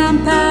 I'm past.